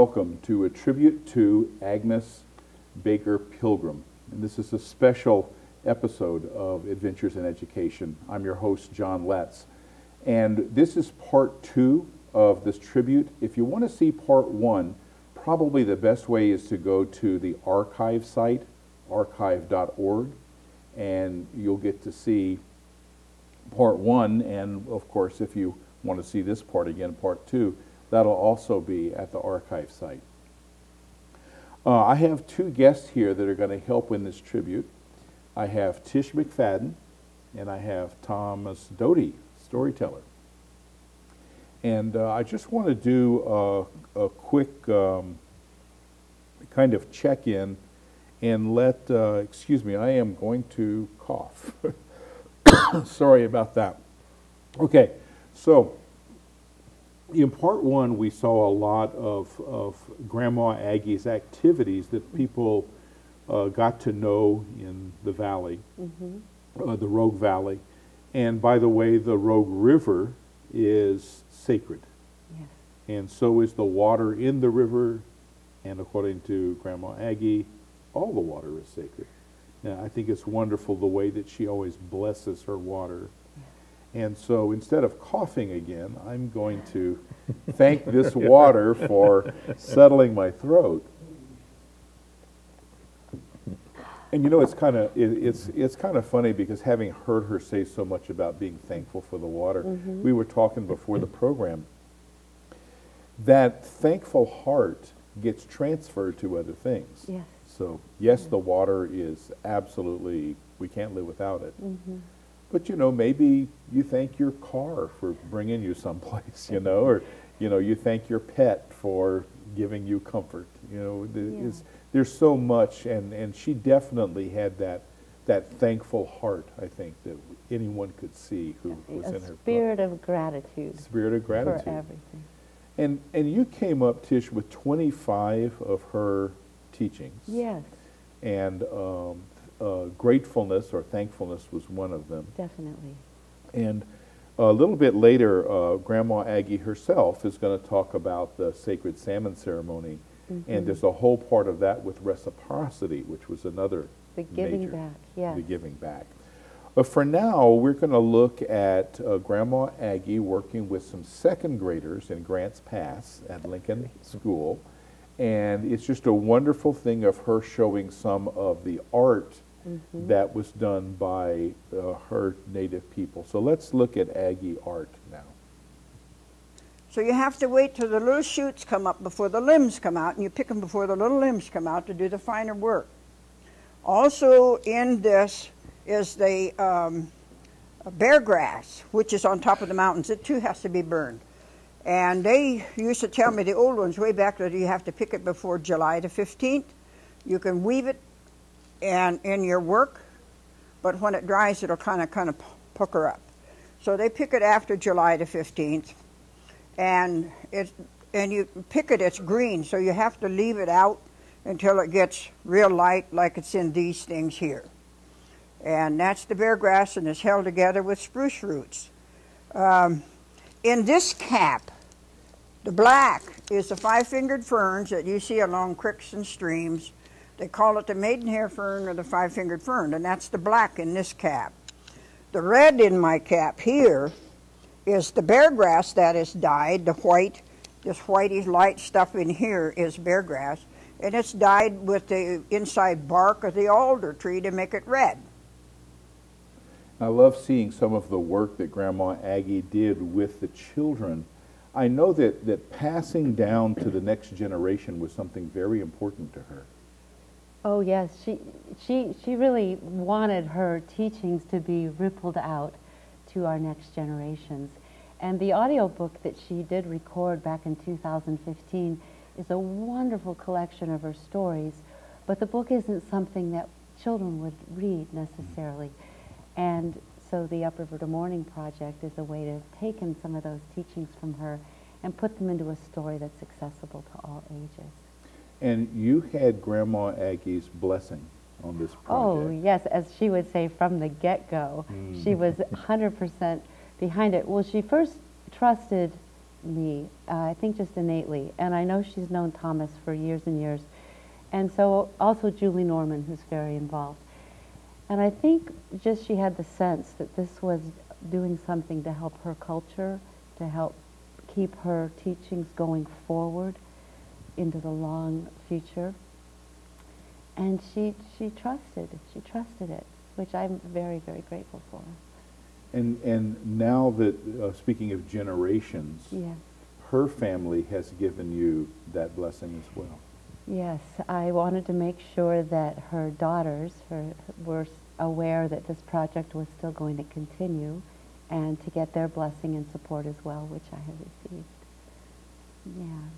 welcome to a tribute to Agnes Baker Pilgrim. And this is a special episode of Adventures in Education. I'm your host, John Letts. And this is part two of this tribute. If you want to see part one, probably the best way is to go to the archive site, archive.org, and you'll get to see part one. And of course, if you want to see this part again, part two, that'll also be at the archive site. Uh, I have two guests here that are going to help in this tribute. I have Tish McFadden and I have Thomas Doty, storyteller. And uh, I just want to do a, a quick um, kind of check in and let, uh, excuse me, I am going to cough. Sorry about that. Okay, so in part one, we saw a lot of, of Grandma Aggie's activities that people uh, got to know in the valley, mm-hmm. uh, the Rogue Valley. And by the way, the Rogue River is sacred. Yes. And so is the water in the river. And according to Grandma Aggie, all the water is sacred. Now, I think it's wonderful the way that she always blesses her water. And so instead of coughing again, I'm going to thank this water for settling my throat. And you know, it's kind of it, it's it's kind of funny because having heard her say so much about being thankful for the water, mm-hmm. we were talking before the program. That thankful heart gets transferred to other things. Yes. So yes, the water is absolutely we can't live without it. Mm-hmm. But you know, maybe you thank your car for bringing you someplace, you know, or you know, you thank your pet for giving you comfort. You know, yeah there's so much, and, and she definitely had that that thankful heart, I think, that anyone could see who was a in her spirit of gratitude. Spirit of gratitude. For everything. And, and you came up, Tish, with 25 of her teachings. Yes. And um, uh, gratefulness or thankfulness was one of them. Definitely. And a little bit later, uh, Grandma Aggie herself is going to talk about the sacred salmon ceremony Mm-hmm. And there's a whole part of that with reciprocity, which was another the giving major, back, yeah. The giving back. But for now, we're going to look at uh, Grandma Aggie working with some second graders in Grants Pass at Lincoln School. And it's just a wonderful thing of her showing some of the art mm-hmm. that was done by uh, her native people. So let's look at Aggie art now. So you have to wait till the little shoots come up before the limbs come out, and you pick them before the little limbs come out to do the finer work. Also in this is the um, bear grass, which is on top of the mountains. It too has to be burned. And they used to tell me, the old ones way back, that you have to pick it before July the 15th. You can weave it and in your work, but when it dries, it'll kind of kind of pucker up. So they pick it after July the 15th and it and you pick it, it's green, so you have to leave it out until it gets real light, like it's in these things here. And that's the bear grass, and it's held together with spruce roots. Um, in this cap, the black is the five-fingered ferns that you see along creeks and streams. They call it the maidenhair fern or the five-fingered fern, and that's the black in this cap. The red in my cap here is the bear grass that is dyed, the white, this whitey light stuff in here is bear grass, and it's dyed with the inside bark of the alder tree to make it red. I love seeing some of the work that Grandma Aggie did with the children. I know that, that passing down to the next generation was something very important to her. Oh yes, she she she really wanted her teachings to be rippled out to our next generations. And the audiobook that she did record back in 2015 is a wonderful collection of her stories, but the book isn't something that children would read necessarily. And so the Upriver to Morning Project is a way to have taken some of those teachings from her and put them into a story that's accessible to all ages. And you had Grandma Aggie's blessing on this project. Oh, yes, as she would say from the get-go. Mm. She was 100% behind it. Well, she first trusted me, uh, I think just innately. And I know she's known Thomas for years and years. And so also Julie Norman, who's very involved. And I think just she had the sense that this was doing something to help her culture, to help keep her teachings going forward into the long future. And she, she trusted, she trusted it, which I'm very, very grateful for. And, and now that, uh, speaking of generations, Yeah. her family has given you that blessing as well. Yes, I wanted to make sure that her daughters her, were aware that this project was still going to continue and to get their blessing and support as well, which I have received. Yeah.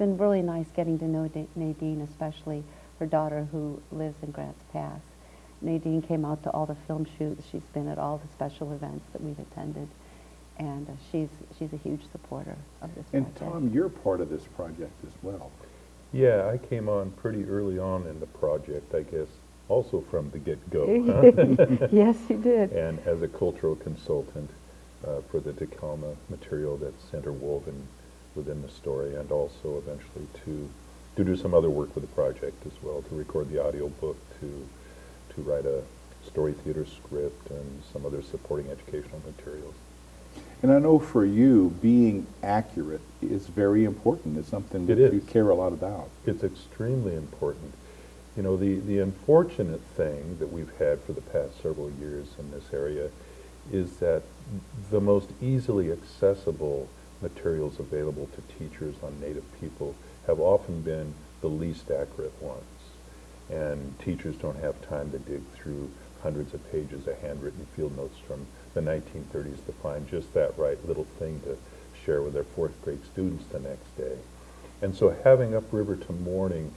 It's been really nice getting to know Da- Nadine, especially her daughter who lives in Grants Pass. Nadine came out to all the film shoots. She's been at all the special events that we've attended. And uh, she's, she's a huge supporter of this And project. Tom, you're part of this project as well. Yeah, I came on pretty early on in the project, I guess, also from the get-go. yes, you did. And as a cultural consultant uh, for the Takelma material that's interwoven within the story, and also eventually to, to do some other work with the project as well, to record the audio book, to, to write a story theater script, and some other supporting educational materials. And I know for you, being accurate is very important. It's something that It you care a lot about. It's extremely important. You know, the, the unfortunate thing that we've had for the past several years in this area is that the most easily accessible materials available to teachers on Native people have often been the least accurate ones. And teachers don't have time to dig through hundreds of pages of handwritten field notes from the 1930s to find just that right little thing to share with their fourth grade students the next day. And so having Upriver to Morning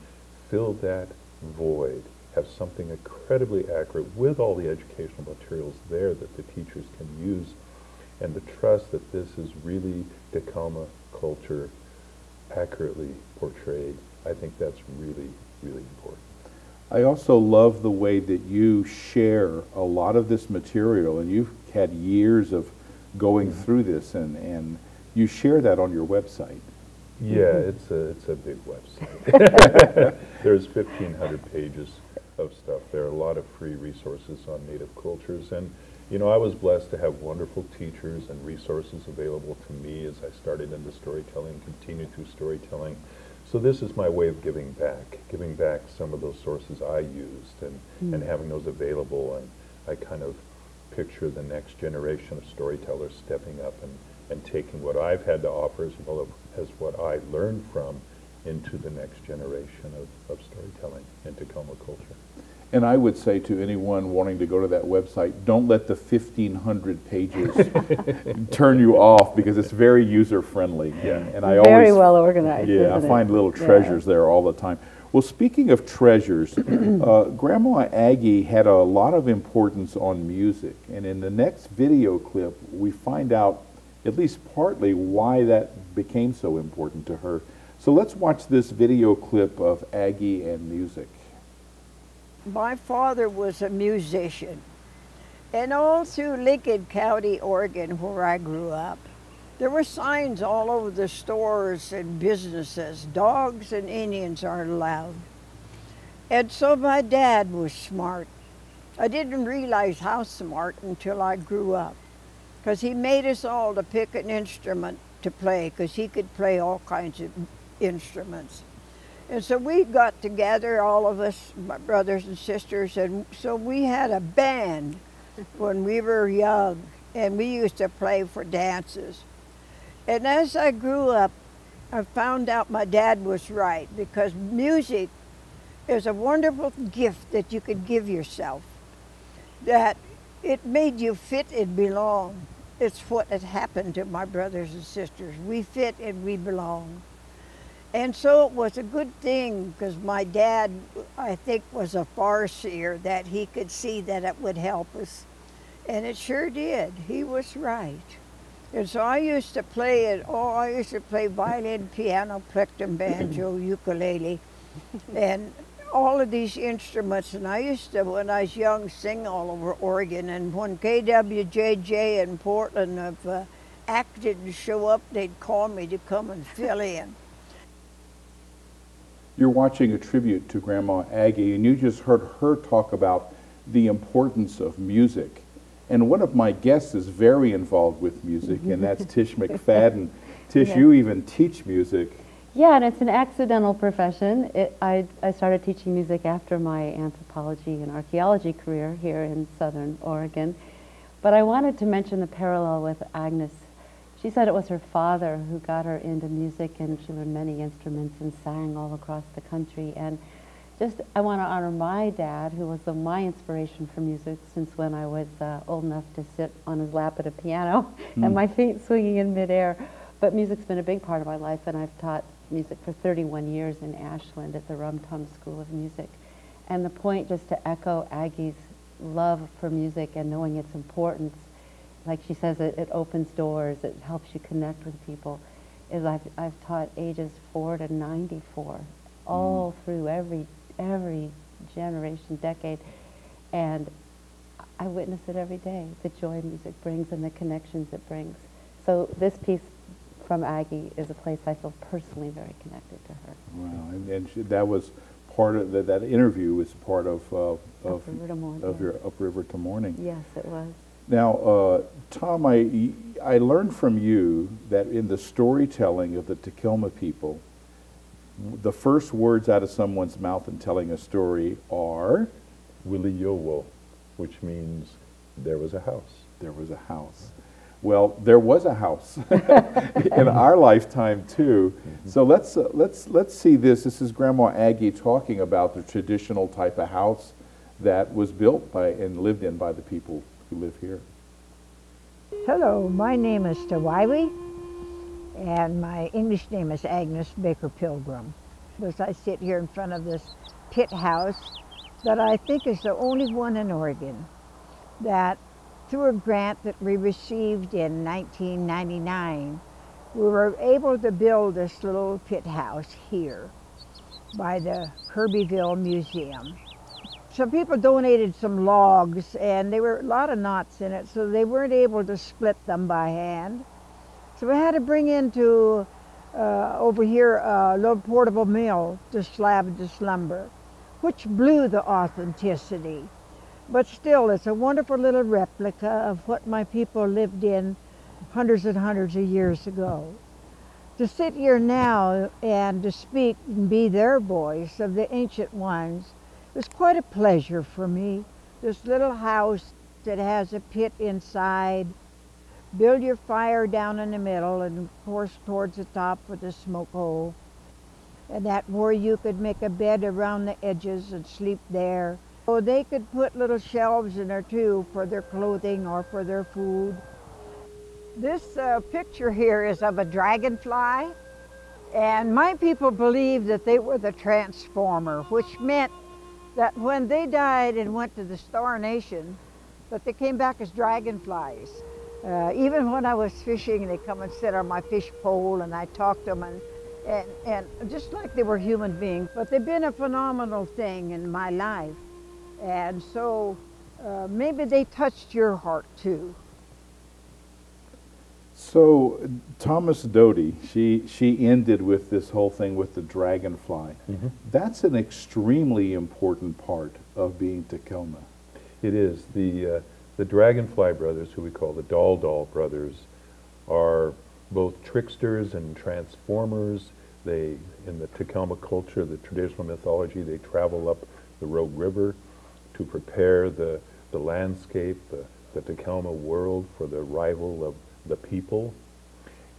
fill that void, have something incredibly accurate with all the educational materials there that the teachers can use, and the trust that this is really Takelma culture accurately portrayed, I think that's really, really important. I also love the way that you share a lot of this material, and you've had years of going mm-hmm. through this, and, and you share that on your website. Yeah, mm-hmm. it's a, it's a big website. There's 1,500 pages of stuff. There are a lot of free resources on Native cultures. And, you know, I was blessed to have wonderful teachers and resources available to me as I started into storytelling, continued through storytelling. So this is my way of giving back, giving back some of those sources I used and, hmm. and having those available. And I kind of picture the next generation of storytellers stepping up and, and taking what I've had to offer as well as what I learned from into the next generation of, of storytelling in Takelma culture. And I would say to anyone wanting to go to that website, don't let the 1,500 pages turn you off because it's very user-friendly. Yeah. And, and I Very always, well organized, Yeah, I isn't it? find little Yeah. treasures there all the time. Well, speaking of treasures, uh, Grandma Aggie had a lot of importance on music. And in the next video clip, we find out at least partly why that became so important to her. So let's watch this video clip of Aggie and music. My father was a musician. And all through Lincoln County, Oregon, where I grew up, there were signs all over the stores and businesses dogs and Indians aren't allowed. And so my dad was smart. I didn't realize how smart until I grew up because he made us all to pick an instrument to play because he could play all kinds of instruments. And so we got together, all of us, my brothers and sisters, and so we had a band when we were young, and we used to play for dances. And as I grew up, I found out my dad was right because music is a wonderful gift that you could give yourself. That it made you fit and belong. It's what had happened to my brothers and sisters. We fit and we belong. And so it was a good thing because my dad, I think, was a far seer that he could see that it would help us. And it sure did. He was right. And so I used to play it. Oh, I used to play violin, piano, plectrum, banjo, ukulele, and all of these instruments. And I used to, when I was young, sing all over Oregon. And when KWJJ in Portland of uh, act didn't show up, they'd call me to come and fill in. You're watching a tribute to Grandma Aggie, and you just heard her talk about the importance of music. And one of my guests is very involved with music, and that's Tish McFadden. Tish, Yes. you even teach music. Yeah, and it's an accidental profession. It, I, I started teaching music after my anthropology and archaeology career here in southern Oregon. But I wanted to mention the parallel with Agnes. She said it was her father who got her into music, and she learned many instruments and sang all across the country. And just, I want to honor my dad, who was the, my inspiration for music since when I was uh, old enough to sit on his lap at a piano and my feet swinging in midair. But music's been a big part of my life, and I've taught music for 31 years in Ashland at the Rum Tum School of Music. And the point, just to echo Aggie's love for music and knowing its importance, like she says, it, it opens doors, it helps you connect with people, is I've, I've taught ages 4 to 94, all through every, every generation, decade. And I witness it every day, the joy music brings and the connections it brings. So this piece from Aggie is a place I feel personally very connected to her. Wow, and, and she, that was part of the, that interview was part of uh, of, Morning, of yeah. your upriver to morning. Yes, it was. Now, uh, Tom, I I learned from you that in the storytelling of the Takelma people, the first words out of someone's mouth in telling a story are Willie Yowo, which means there was a house. there was a house. Well, there was a house in our lifetime too. So let's uh, let's let's see this. This is Grandma Aggie talking about the traditional type of house that was built by and lived in by the people who live here. Hello, my name is Taowhywee, and my English name is Agnes Baker Pilgrim. As I sit here in front of this pit house that I think is the only one in Oregon that through a grant that we received in 1999, we were able to build this little pit house here by the Kerbyville Museum. Some people donated some logs and there were a lot of knots in it, so they weren't able to split them by hand. So we had to bring into uh, over here a little portable mill to slab this lumber, which blew the authenticity. But still, it's a wonderful little replica of what my people lived in hundreds and hundreds of years ago. To sit here now and to speak and be their voice of the ancient ones was quite a pleasure for me. This little house that has a pit inside, build your fire down in the middle and of course towards the top with a smoke hole. And that where you could make a bed around the edges and sleep there. So they could put little shelves in there too for their clothing or for their food. This uh, picture here is of a dragonfly. And my people believed that they were the transformer, which meant that when they died and went to the Star Nation, that they came back as dragonflies. Uh, even when I was fishing, they come and sit on my fish pole, and I talk to them, and, and, and just like they were human beings. But they've been a phenomenal thing in my life, and so uh, maybe they touched your heart too. So Thomas Doty, she she ended with this whole thing with the dragonfly. That's an extremely important part of being Takelma. It is. The, uh, the Dragonfly brothers, who we call the Daldal brothers, are both tricksters and transformers. They, in the Takelma culture, the traditional mythology, they travel up the Rogue River to prepare the, the landscape, the, the Takelma world for the arrival of the people.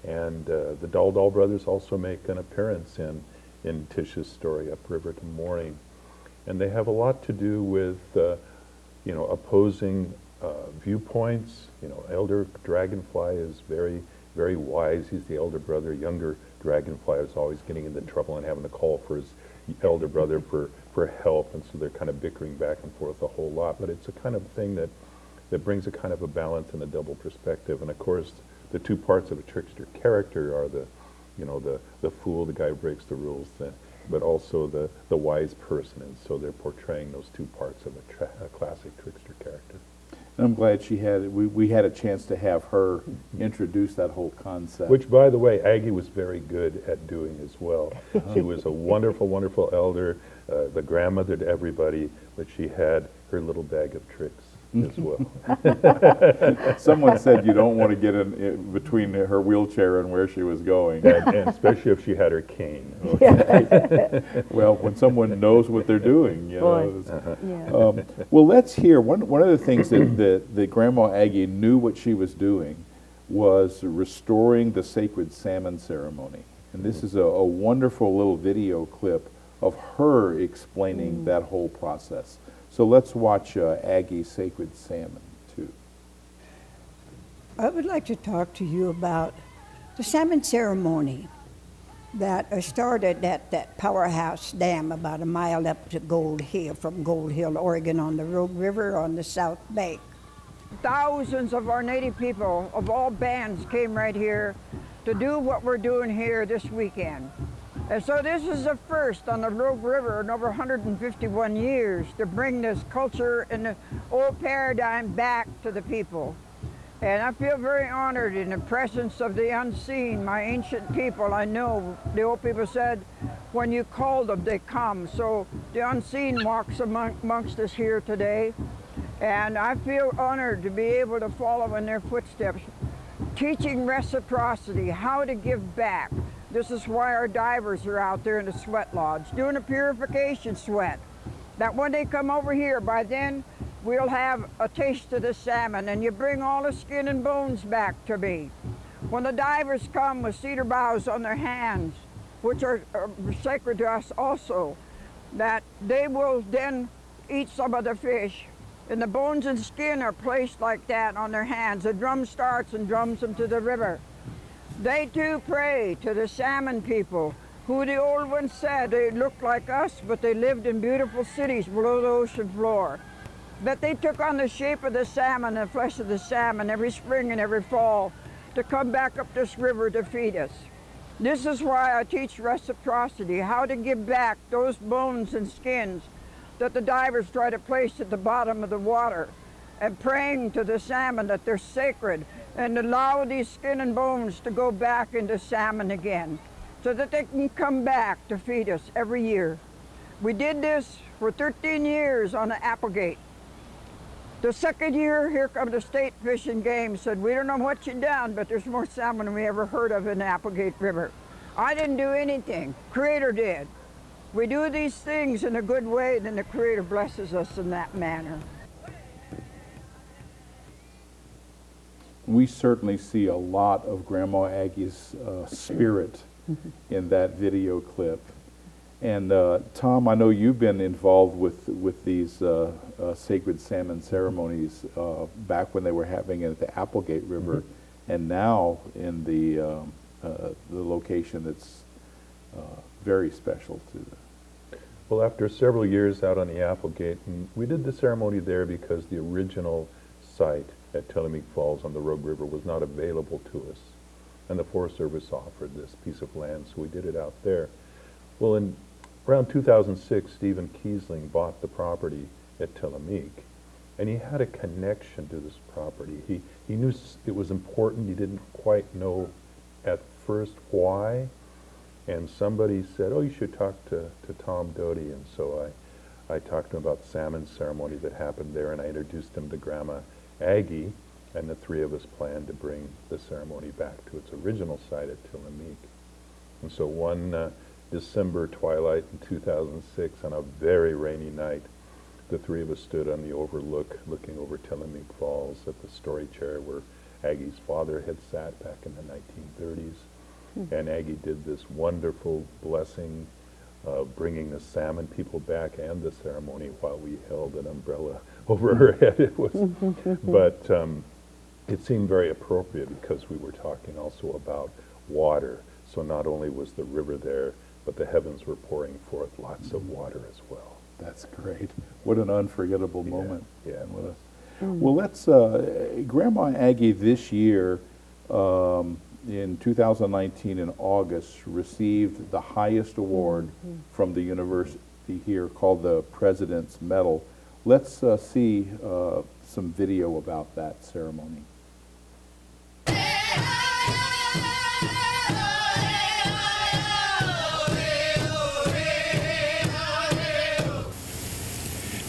And uh, the Daldal brothers also make an appearance in, in Tish's story, Upriver to Morning. And they have a lot to do with, uh, you know, opposing uh, viewpoints. You know, Elder Dragonfly is very, very wise. He's the elder brother. Younger Dragonfly is always getting into trouble and having to call for his elder brother for, for help. And so they're kind of bickering back and forth a whole lot. But it's a kind of thing that, that brings a kind of a balance and a double perspective. And of course, the two parts of a trickster character are the, you know, the, the fool, the guy who breaks the rules, the, but also the, the wise person. And so they're portraying those two parts of a, tra- a classic trickster character. And I'm glad she had, we, we had a chance to have her introduce that whole concept. Which, by the way, Aggie was very good at doing as well. She was a wonderful, wonderful elder, uh, the grandmother to everybody, but she had her little bag of tricks as well. Someone said you don't want to get in, in between her wheelchair and where she was going. and, and especially if she had her cane. Well, when someone knows what they're doing, you Boy. know. it's- Yeah. Um, well, let's hear, one, one of the things that, that, that Grandma Aggie knew what she was doing was restoring the sacred salmon ceremony. And this is a, a wonderful little video clip of her explaining that whole process. So let's watch uh, Aggie's sacred salmon too. I would like to talk to you about the salmon ceremony that uh, started at that powerhouse dam about a mile up to Gold Hill, from Gold Hill, Oregon, on the Rogue River on the south bank. Thousands of our native people of all bands came right here to do what we're doing here this weekend. And so this is the first on the Rogue River in over 151 years to bring this culture and the old paradigm back to the people. And I feel very honored in the presence of the unseen, my ancient people. I know the old people said, when you call them, they come. So the unseen walks among, amongst us here today. And I feel honored to be able to follow in their footsteps, teaching reciprocity, how to give back. This is why our divers are out there in the sweat lodge, doing a purification sweat. That when they come over here, by then we'll have a taste of the salmon and you bring all the skin and bones back to me. When the divers come with cedar boughs on their hands, which are, are sacred to us also, that they will then eat some of the fish. And the bones and skin are placed like that on their hands. The drum starts and drums them to the river. They too pray to the salmon people, who the old ones said they looked like us, but they lived in beautiful cities below the ocean floor. That they took on the shape of the salmon, the flesh of the salmon, every spring and every fall to come back up this river to feed us. This is why I teach reciprocity, how to give back those bones and skins that the divers try to place at the bottom of the water and praying to the salmon that they're sacred and allow these skin and bones to go back into salmon again so that they can come back to feed us every year. We did this for 13 years on the Applegate. The second year, here come the state fish and game, said, we don't know what you done, but there's more salmon than we ever heard of in the Applegate River. I didn't do anything, Creator did. We do these things in a good way, then the Creator blesses us in that manner. We certainly see a lot of Grandma Aggie's uh, spirit in that video clip. And uh, Tom, I know you've been involved with with these uh, uh, sacred salmon ceremonies uh, back when they were having it at the Applegate River, and now in the um, uh, the location that's uh, very special to Them. Well, after several years out on the Applegate, we did the ceremony there because the original site at Tilomikh Falls on the Rogue River was not available to us. And the Forest Service offered this piece of land, so we did it out there. Well, in around 2006, Stephen Kiesling bought the property at Tilomikh, and he had a connection to this property. He, he knew it was important. He didn't quite know at first why, and somebody said, oh, you should talk to, to Tom Doty. And so I, I talked to him about salmon ceremony that happened there, and I introduced him to Grandma Aggie, and the three of us planned to bring the ceremony back to its original site at Tilomikh. And so one uh, December twilight in 2006, on a very rainy night, the three of us stood on the overlook looking over Tilomikh Falls at the story chair where Aggie's father had sat back in the 1930s. And Aggie did this wonderful blessing, uh, bringing the salmon people back and the ceremony while we held an umbrella over her head. It was, but um, it seemed very appropriate because we were talking also about water. So not only was the river there, but the heavens were pouring forth lots of water as well. That's great. What an unforgettable Yeah, moment. yeah. What a- Well, let's, uh, Grandma Aggie this year, um, in 2019 in August, received the highest award from the university here called the President's Medal. Let's uh, see uh, some video about that ceremony.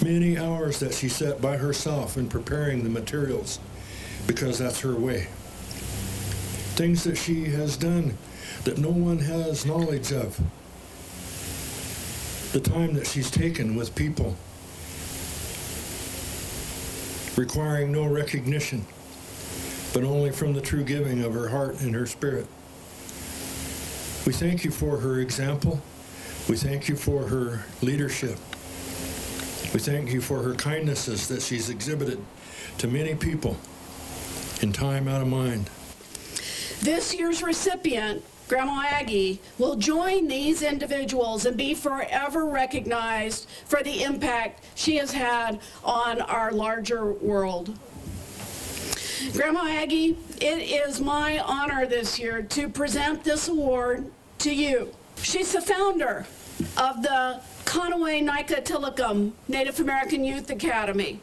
Many hours that she sat by herself in preparing the materials because that's her way. Things that she has done that no one has knowledge of. The time that she's taken with people, requiring no recognition, but only from the true giving of her heart and her spirit. We thank you for her example. We thank you for her leadership. We thank you for her kindnesses that she's exhibited to many people in time out of mind. This year's recipient, Grandma Aggie, will join these individuals and be forever recognized for the impact she has had on our larger world. Grandma Aggie, it is my honor this year to present this award to you. She's the founder of the Konaway Nika Tillicum Native American Youth Academy.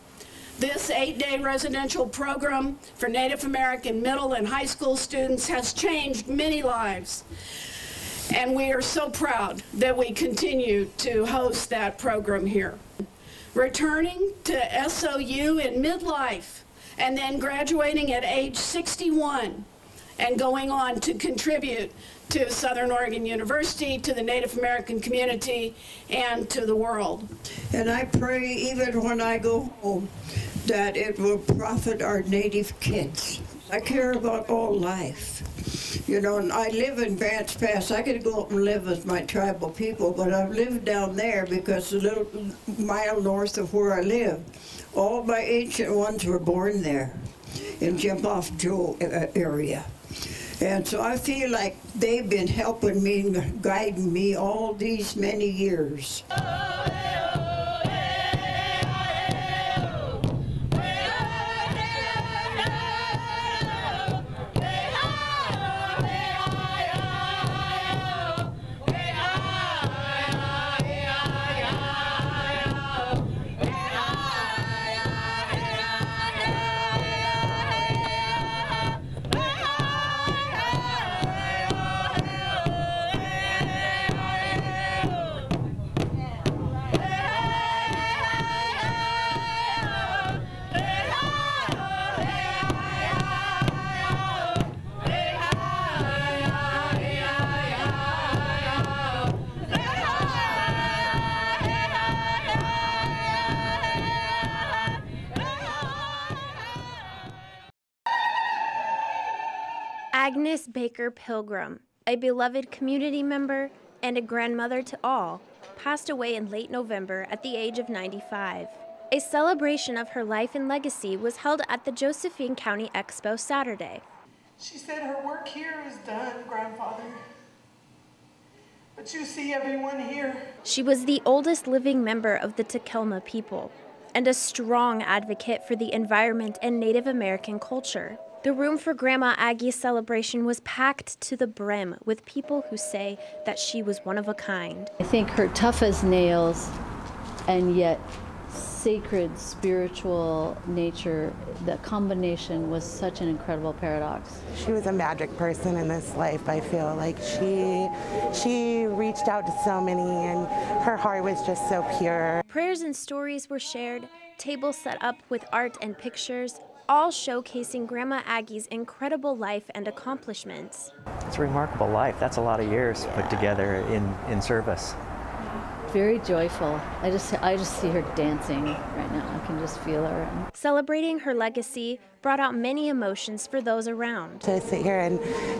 This eight-day residential program for Native American middle and high school students has changed many lives. And we are so proud that we continue to host that program here. Returning to SOU in midlife and then graduating at age 61 and going on to contribute to Southern Oregon University, to the Native American community, and to the world. And I pray even when I go home that it will profit our native kids. I care about all life. You know, and I live in Grants Pass. I could go up and live with my tribal people, but I've lived down there because a little mile north of where I live, all my ancient ones were born there in Jump Off Joe uh, area. And so I feel like they've been helping me, and guiding me all these many years. Baker Pilgrim, a beloved community member and a grandmother to all, passed away in late November at the age of 95. A celebration of her life and legacy was held at the Josephine County Expo Saturday. She said her work here is done, grandfather. But you see everyone here. She was the oldest living member of the Takelma people and a strong advocate for the environment and Native American culture. The room for Grandma Aggie's celebration was packed to the brim with people who say that she was one of a kind. I think her tough as nails and yet sacred spiritual nature, the combination was such an incredible paradox. She was a magic person in this life. I feel like she she reached out to so many and her heart was just so pure. Prayers and stories were shared, tables set up with art and pictures, all showcasing Grandma Aggie's incredible life and accomplishments. It's a remarkable life. That's a lot of years put together in, in service. Very joyful. I just I just see her dancing right now. I can just feel her. Celebrating her legacy brought out many emotions for those around. To sit here and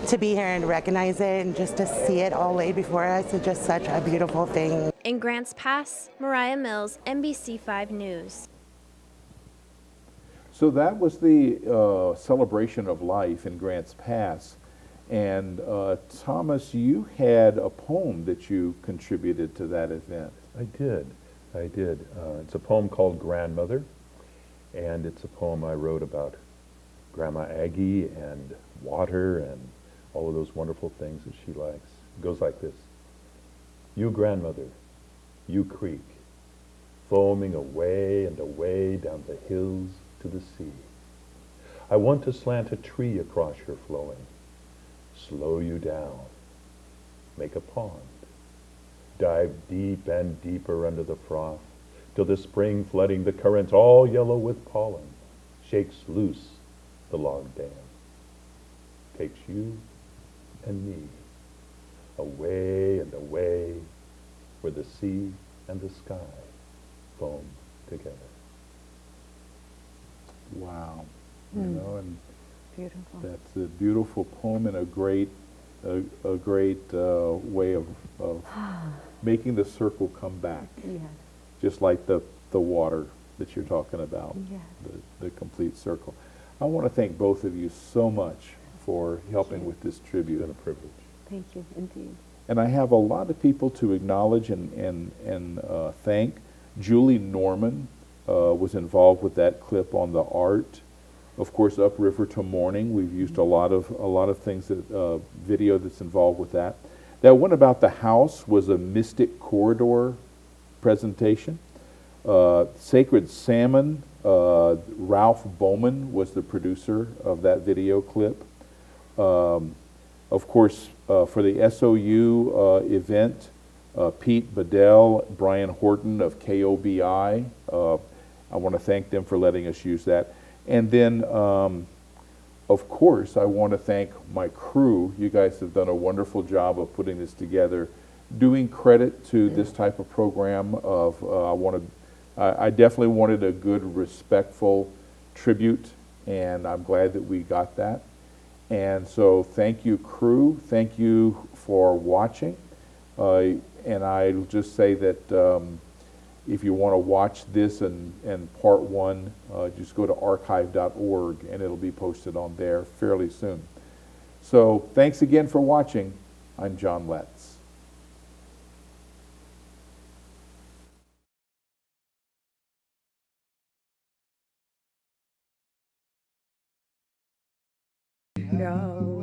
to be here and recognize it and just to see it all laid before us is just such a beautiful thing. In Grants Pass, Mariah Mills, NBC5 News. So that was the uh, celebration of life in Grants Pass. And uh, Thomas, you had a poem that you contributed to that event. I did. I did. Uh, it's a poem called Grandmother, and it's a poem I wrote about Grandma Aggie and water and all of those wonderful things that she likes. It goes like this. You grandmother, you creek, foaming away and away down the hills to the sea. I want to slant a tree across your flowing, slow you down, make a pond, dive deep and deeper under the froth, till the spring flooding the currents all yellow with pollen shakes loose the log dam, takes you and me away and away where the sea and the sky foam together. Wow. You Mm. know, and Beautiful. that's a beautiful poem and a great, a, a great uh, way of, of making the circle come back, Yes. just like the, the water that you're talking about, Yes. the, the complete circle. I want to thank both of you so much for helping with this tribute. It's been a privilege. Thank you, indeed. And I have a lot of people to acknowledge and, and, and uh, thank. Julie Norman uh, was involved with that clip on the art. Of course, Upriver to Morning, we've used a lot of, a lot of things, that, uh, video that's involved with that. That one about the house was a Mystic Corridor presentation. Uh, Sacred Salmon, uh, Ralph Bowman was the producer of that video clip. Um, of course, uh, for the SOU uh, event, uh, Pete Bedell, Brian Horton of KOBI, uh, I want to thank them for letting us use that. And then, um, of course, I want to thank my crew. You guys have done a wonderful job of putting this together. Doing credit to this type of program of, uh, I wanted, I I definitely wanted a good, respectful tribute, and I'm glad that we got that. And so, thank you, crew. Thank you for watching. Uh, and I'll just say that um, if you want to watch this and, and part one, uh, just go to archive.org and it'll be posted on there fairly soon. So, thanks again for watching. I'm John Letts. Yahweh.